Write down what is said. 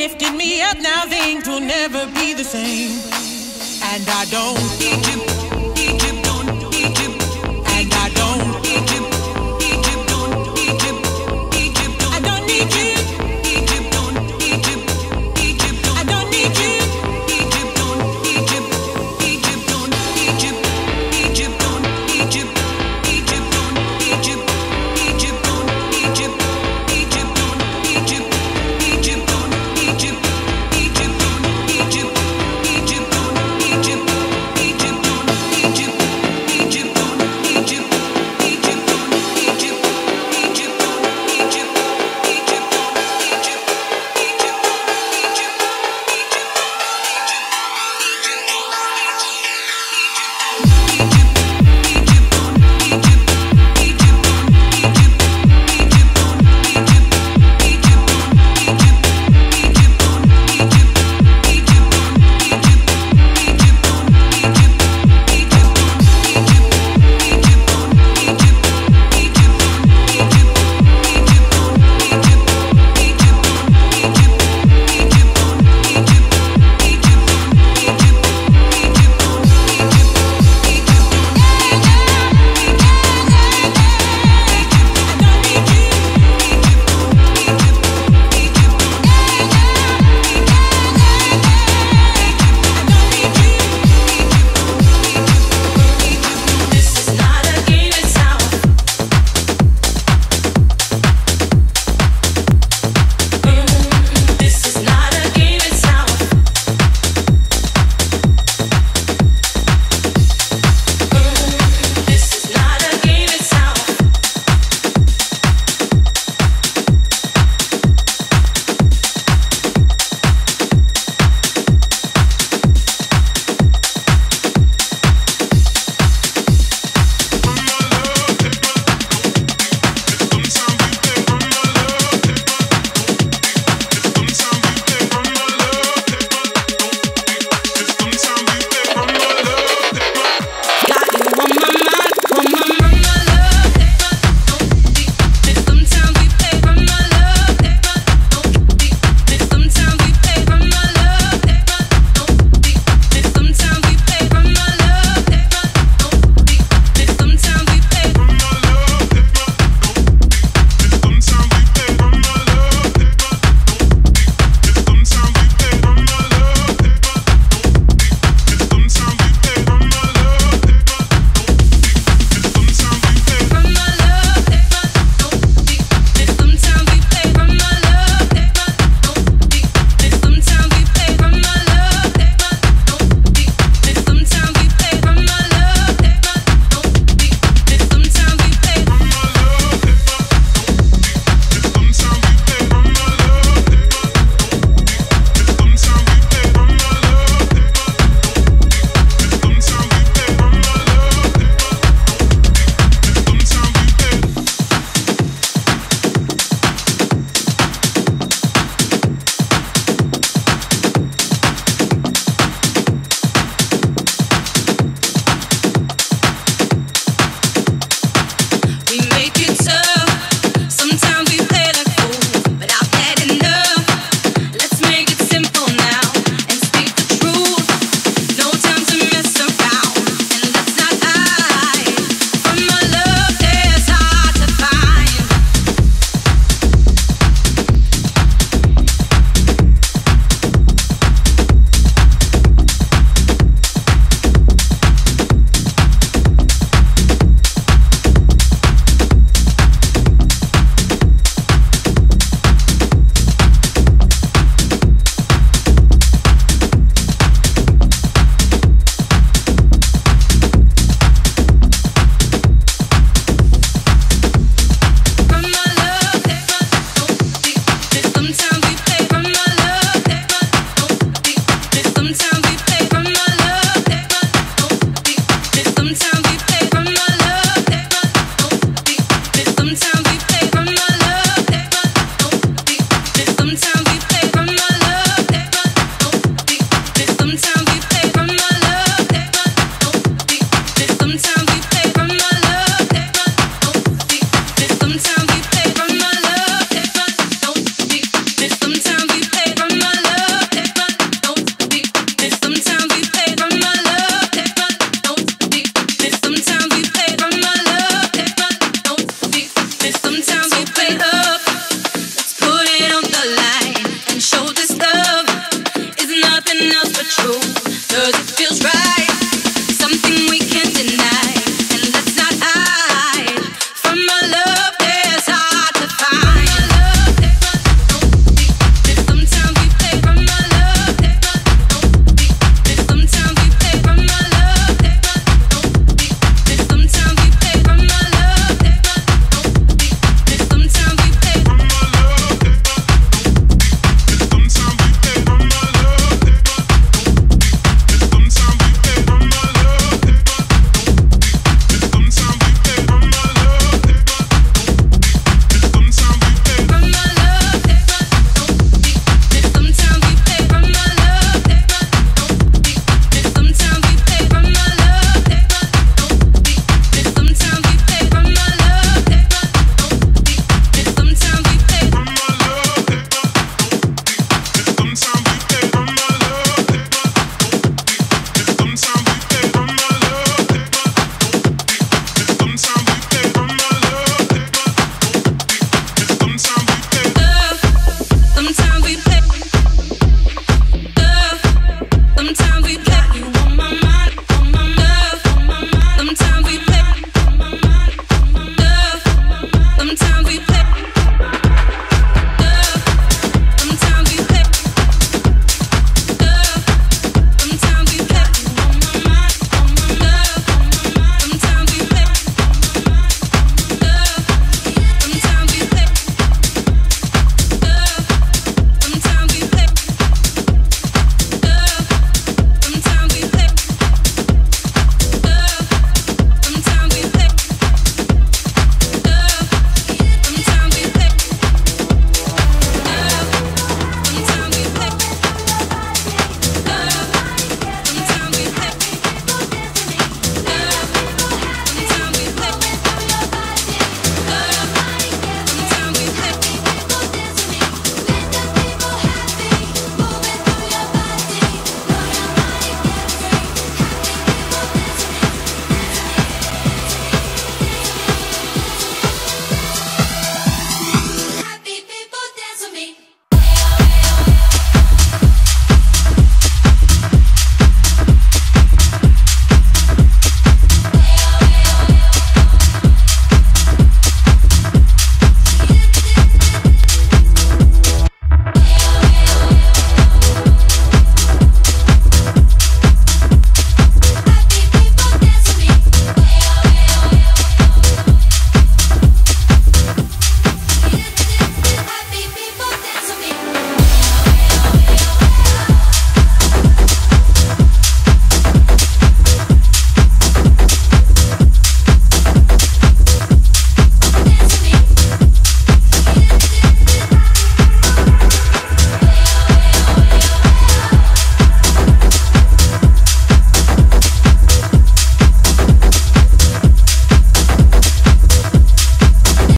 lifted me up. Now things will never be the same. And I don't need you.